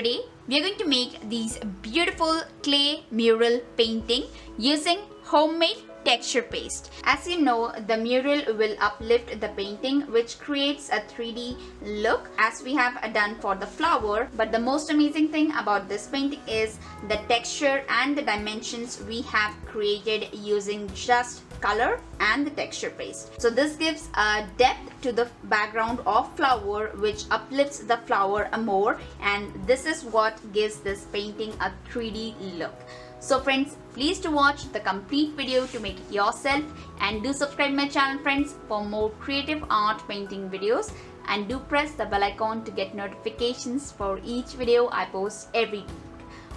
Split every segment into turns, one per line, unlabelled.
today we are going to make these beautiful clay mural painting using homemade texture paste. As you know, the mural will uplift the painting which creates a 3D look as we have done for the flower. But the most amazing thing about this painting is the texture and the dimensions we have created using just color and the texture paste. So this gives a depth to the background of flower which uplifts the flower more and this is what gives this painting a 3D look. So friends, please to watch the complete video to make it yourself and do subscribe my channel friends for more creative art painting videos and do press the bell icon to get notifications for each video I post every week.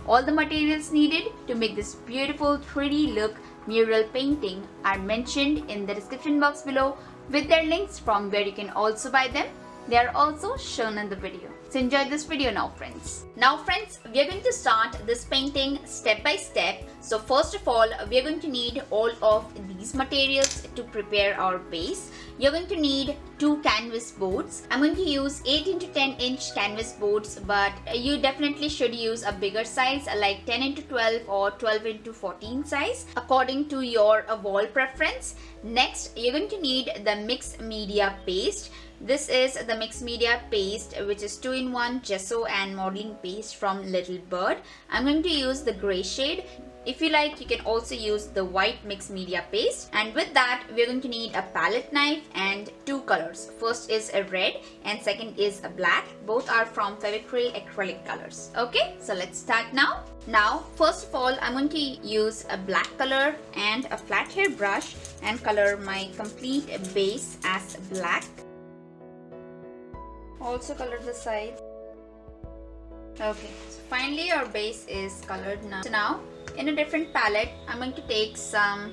All the materials needed to make this beautiful 3D look mural painting are mentioned in the description box below with their links from where you can also buy them. They are also shown in the video. So enjoy this video now friends. Now friends, we are going to start this painting step by step. So first of all, we are going to need all of these materials to prepare our base. You're going to need two canvas boards. I'm going to use 8 into 10 inch canvas boards but you definitely should use a bigger size like 10 into 12 or 12 into 14 size according to your uh, wall preference. Next, you're going to need the mixed media paste. This is the mixed media paste which is 2-in-1 gesso and modeling paste from Little Birdie. I'm going to use the gray shade. If you like, you can also use the white mixed media paste. And with that, we're going to need a palette knife and two colors. First is a red and second is a black. Both are from Fevicryl acrylic colors. Okay, so let's start now. Now, first of all, I'm going to use a black color and a flat hair brush and color my complete base as black also color the sides okay so finally our base is colored now so now in a different palette i'm going to take some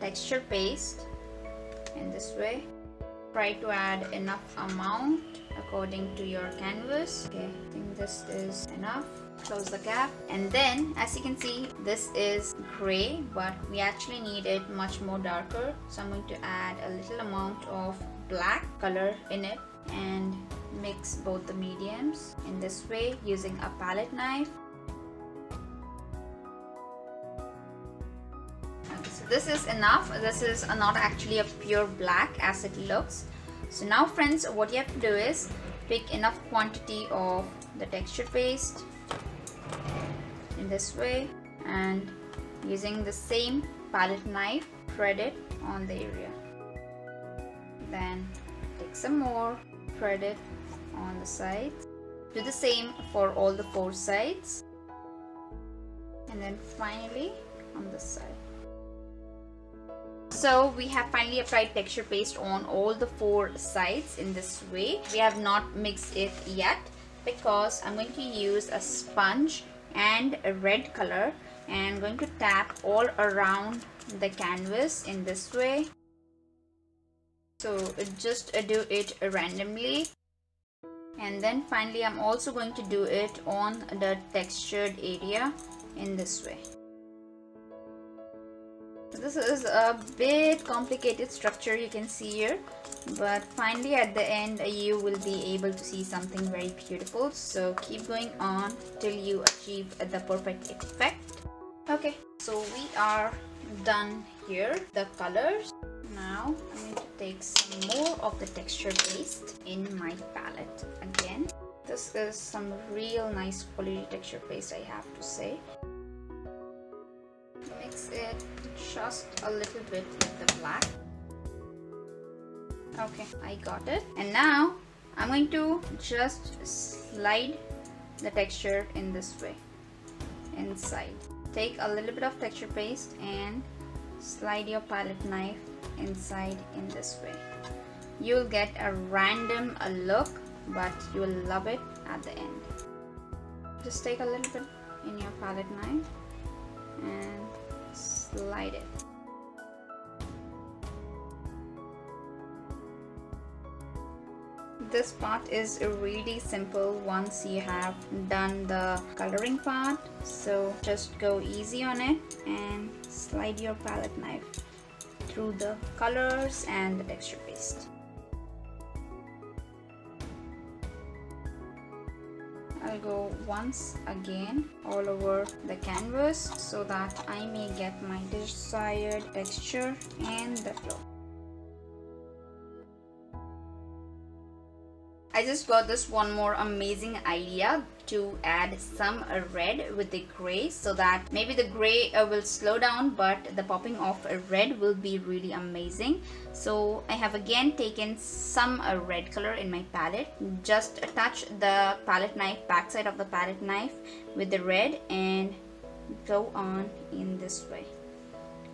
texture paste in this way. Try to add enough amount according to your canvas. Okay i think this is enough. Close the gap. And then as you can see this is gray but we actually need it much more darker. So i'm going to add a little amount of black color in it and mix both the mediums in this way using a palette knife. So this is enough. This is not actually a pure black as it looks. So now friends, what you have to do is pick enough quantity of the texture paste in this way and using the same palette knife, thread it on the area. Then take some more, thread it on the sides do the same for all the four sides and then finally on the side so we have finally applied texture paste on all the four sides in this way. We have not mixed it yet because I'm going to use a sponge and a red color and I'm going to tap all around the canvas in this way. So just uh, do it randomly. And then finally I'm also going to do it on the textured area in this way this is a bit complicated structure you can see here. But finally at the end you will be able to see something very beautiful. So keep going on till you achieve the perfect effect. Okay so we are done here the colors. Now I'm going to take some more of the texture paste in my palette again. This is some real nice quality texture paste I have to say. Mix it just a little bit with the black. Okay. I got it. And now I'm going to just slide the texture in this way inside. Take a little bit of texture paste and slide your palette knife inside in this way. You'll get a random a look but you'll love it at the end. Just take a little bit in your palette knife and slide it. This part is really simple once you have done the coloring part. So just go easy on it and slide your palette knife through the colors and the texture paste I'll go once again all over the canvas so that I may get my desired texture and the flow. I just got this one more amazing idea to add some red with the gray so that maybe the gray uh, will slow down but the popping of a red will be really amazing. So I have again taken some uh, red color in my palette. Just touch the palette knife backside of the palette knife with the red and go on in this way.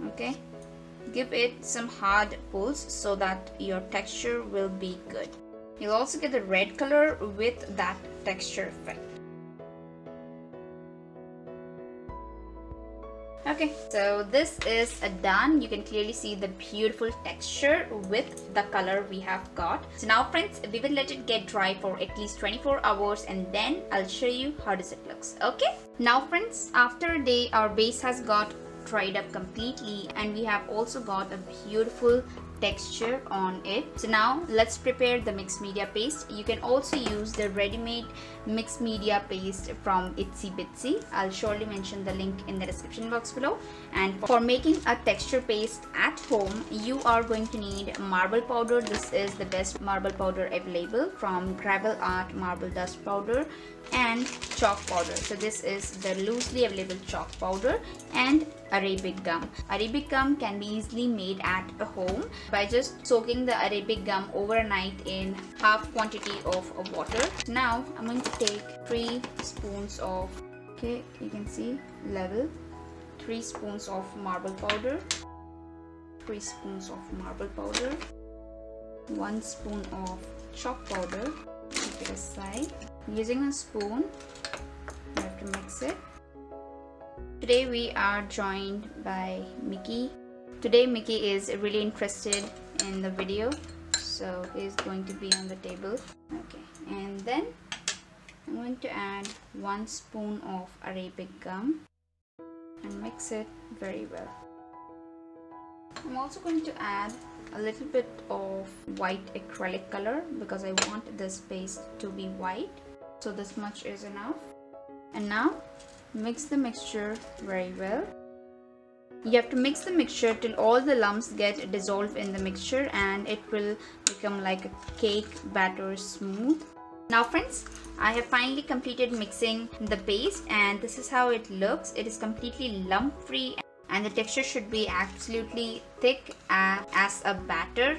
Okay? Give it some hard pulls so that your texture will be good You'll also get the red color with that texture effect. Okay, so this is done. You can clearly see the beautiful texture with the color we have got. So now friends, we will let it get dry for at least 24 hours and then I'll show you how does it looks. Okay, now friends, after a day our base has got dried up completely and we have also got a beautiful texture on it. So now let's prepare the mixed media paste. You can also use the ready-made mixed media paste from itsy bitsy. I'll surely mention the link in the description box below. And for making a texture paste at home you are going to need marble powder. This is the best marble powder available from gravel art marble dust powder and chalk powder so this is the loosely available chalk powder and Arabic gum. Arabic gum can be easily made at a home by just soaking the Arabic gum overnight in half quantity of water. Now I'm going to take 3 spoons of, okay you can see level, 3 spoons of marble powder, 3 spoons of marble powder, 1 spoon of chalk powder, keep it aside. Using a spoon, you have to mix it Today we are joined by Mickey. Today Mickey is really interested in the video so he's going to be on the table. Okay and then I'm going to add one spoon of Arabic gum and mix it very well. I'm also going to add a little bit of white acrylic color because I want this paste to be white so this much is enough and now Mix the mixture very well. You have to mix the mixture till all the lumps get dissolved in the mixture and it will become like a cake batter smooth. Now friends, I have finally completed mixing the paste and this is how it looks. It is completely lump free and the texture should be absolutely thick as a batter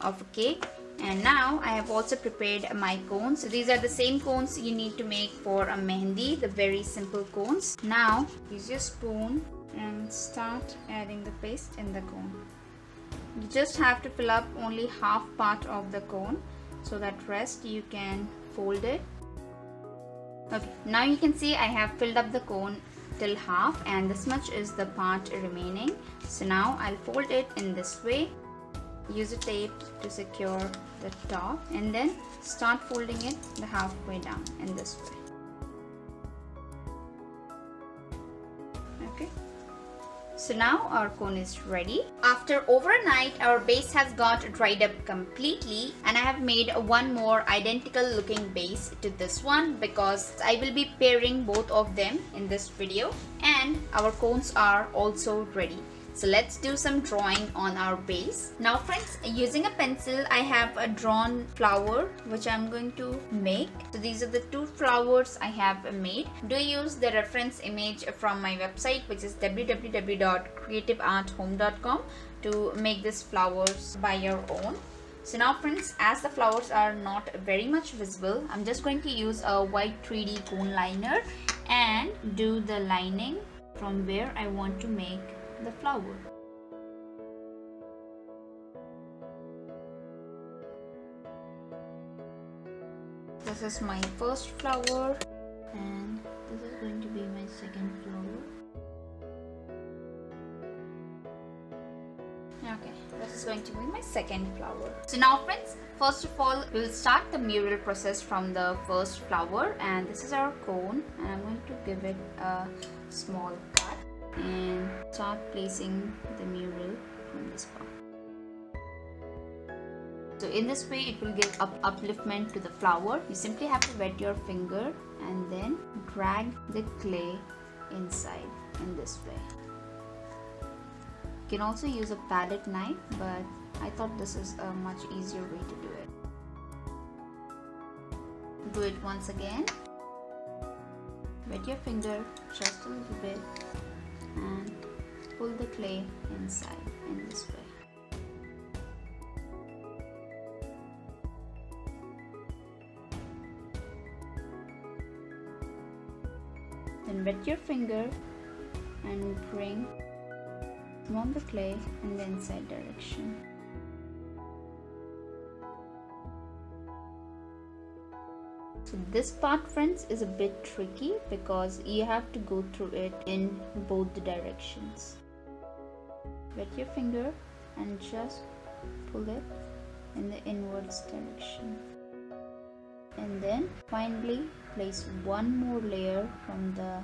of a cake and now I have also prepared my cones. So these are the same cones you need to make for a mehendi the very simple cones. Now use your spoon and start adding the paste in the cone. You just have to fill up only half part of the cone so that rest you can fold it. Okay now you can see I have filled up the cone till half and this much is the part remaining. So now I'll fold it in this way use a tape to secure the top and then start folding it the halfway down in this way okay so now our cone is ready. After overnight, our base has got dried up completely and I have made one more identical looking base to this one because I will be pairing both of them in this video and our cones are also ready. So let's do some drawing on our base. Now friends, using a pencil, I have a drawn flower which I'm going to make. So these are the two flowers I have made. Do use the reference image from my website which is www.creativearthome.com to make these flowers by your own. So now friends, as the flowers are not very much visible, I'm just going to use a white 3D cone liner and do the lining from where I want to make the flower. This is my first flower and this is going to be my second flower. Okay, this is going to be my second flower. So now friends, first of all, we'll start the mural process from the first flower and this is our cone and I'm going to give it a small and start placing the mural on this part. So in this way it will give up upliftment to the flower. You simply have to wet your finger and then drag the clay inside in this way. You can also use a palette knife but I thought this is a much easier way to do it. Do it once again. Wet your finger just a little bit and pull the clay inside in this way. Then wet your finger and bring on the clay in the inside direction. So this part friends is a bit tricky because you have to go through it in both the directions. Wet your finger and just pull it in the inwards direction. And then finally place one more layer from the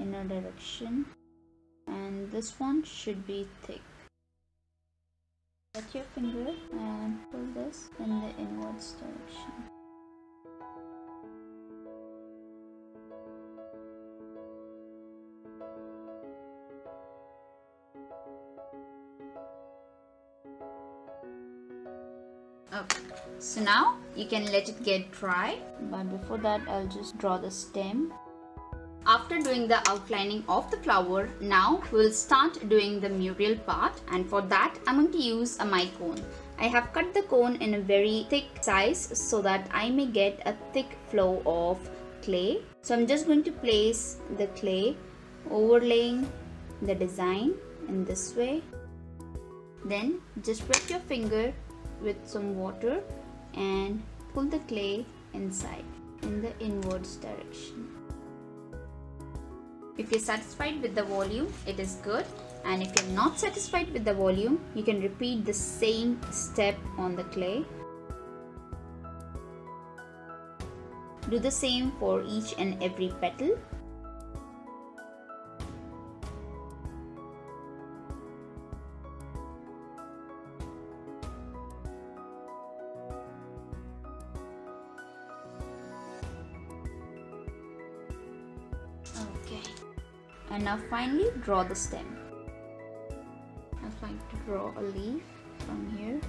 inner direction and this one should be thick. Wet your finger and pull this in the inwards direction. Okay, so now you can let it get dry. But before that, I'll just draw the stem. After doing the outlining of the flower, now we'll start doing the mural part and for that I'm going to use a my cone. I have cut the cone in a very thick size so that I may get a thick flow of clay. So I'm just going to place the clay overlaying the design in this way. Then just wet your finger with some water and pull the clay inside in the inwards direction. If you're satisfied with the volume, it is good. And if you're not satisfied with the volume, you can repeat the same step on the clay. Do the same for each and every petal. And now finally draw the stem. I'm going to draw a leaf from here.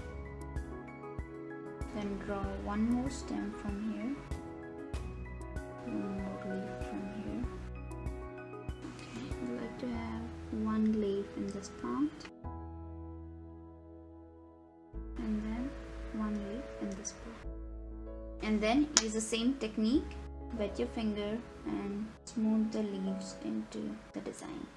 Then draw one more stem from here. One more leaf from here. Okay I'd like to have one leaf in this part and then one leaf in this part and then use the same technique wet your finger and smooth the leaves into the design.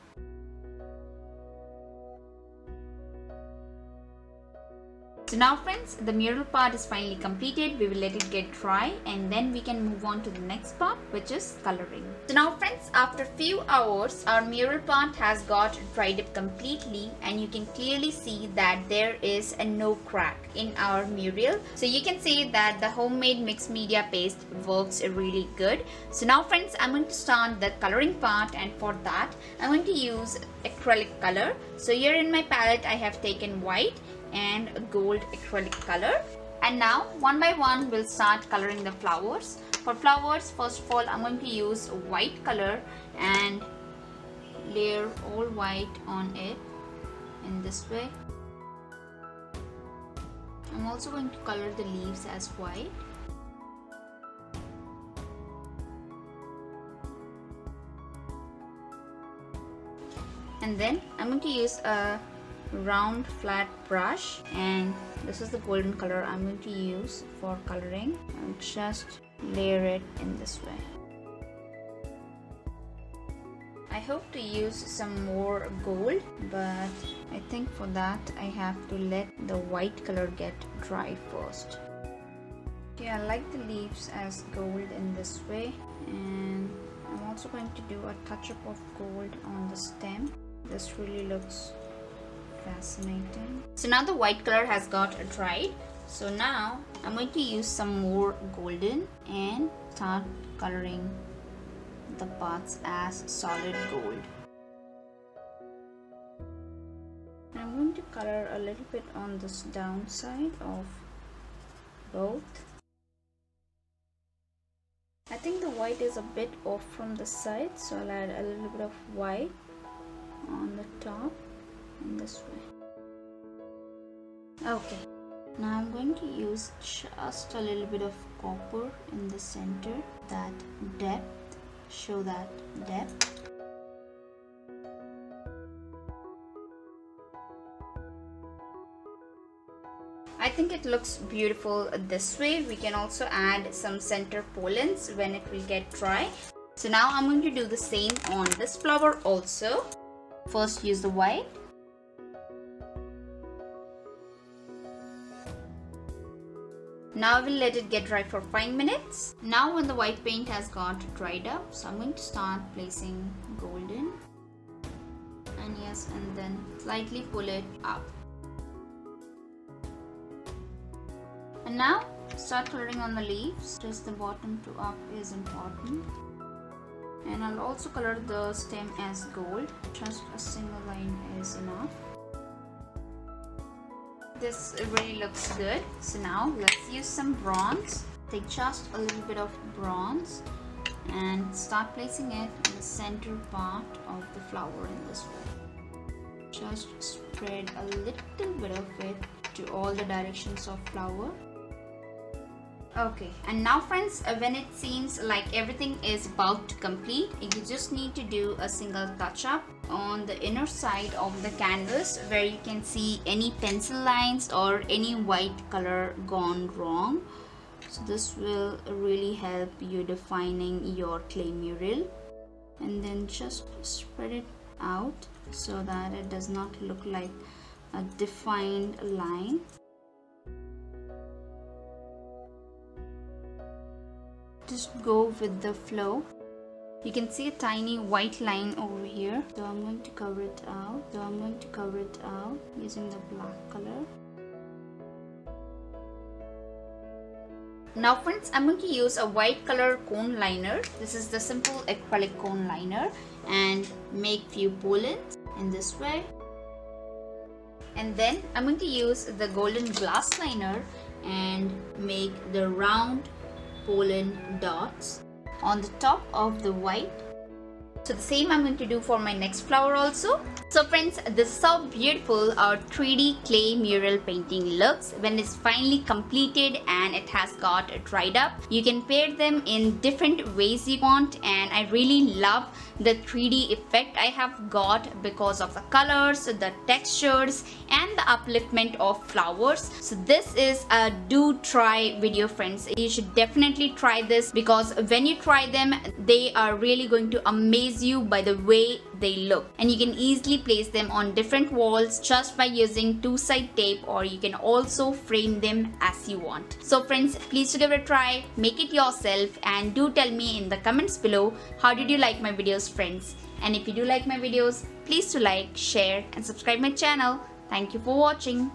So now friends, the mural part is finally completed. We will let it get dry and then we can move on to the next part which is coloring. So now friends, after few hours, our mural part has got dried up completely and you can clearly see that there is a no crack in our mural. So you can see that the homemade mixed media paste works really good. So now friends, I'm going to start the coloring part and for that, I'm going to use acrylic color. So here in my palette, I have taken white and gold acrylic color. And now one by one we'll start coloring the flowers. For flowers first of all I'm going to use white color and layer all white on it in this way. I'm also going to color the leaves as white. And then I'm going to use a round flat brush. And this is the golden color I'm going to use for coloring. And just layer it in this way. I hope to use some more gold but I think for that I have to let the white color get dry first. Okay I like the leaves as gold in this way. And I'm also going to do a touch up of gold on the stem. This really looks fascinating. So now the white color has got dried. So now I'm going to use some more golden and start coloring the parts as solid gold. I'm going to color a little bit on this downside of both. I think the white is a bit off from the side so I'll add a little bit of white on the top this way okay now I'm going to use just a little bit of copper in the center that depth show that depth I think it looks beautiful this way. We can also add some center pollens when it will get dry. So now I'm going to do the same on this flower also. First use the white. Now we'll let it get dry for 5 minutes. Now when the white paint has got dried up, so I'm going to start placing golden. And yes, and then slightly pull it up. And now start coloring on the leaves. Just the bottom to up is important. And I'll also color the stem as gold. Just a single line is enough. This really looks good. So now let's use some bronze. Take just a little bit of bronze and start placing it in the center part of the flower in this way. Just spread a little bit of it to all the directions of flower okay and now friends uh, when it seems like everything is about to complete you just need to do a single touch up on the inner side of the canvas where you can see any pencil lines or any white color gone wrong. So this will really help you defining your clay mural. And then just spread it out so that it does not look like a defined line. Just go with the flow you can see a tiny white line over here. So I'm going to cover it out so I'm going to cover it out using the black color. Now friends I'm going to use a white color cone liner. This is the simple acrylic cone liner and make few pollens in this way. And then I'm going to use the golden glass liner and make the round pollen dots on the top of the white. So the same I'm going to do for my next flower also. So friends, this is how beautiful our 3D clay mural painting looks when it's finally completed and it has got dried up. You can pair them in different ways you want and I really love the 3D effect I have got because of the colors, the textures and the upliftment of flowers. So this is a do try video friends. You should definitely try this because when you try them, they are really going to amaze you by the way they look and you can easily place them on different walls just by using two-side tape or you can also frame them as you want. So friends please do give it a try, make it yourself and do tell me in the comments below how did you like my videos friends and if you do like my videos please do like, share and subscribe my channel. Thank you for watching.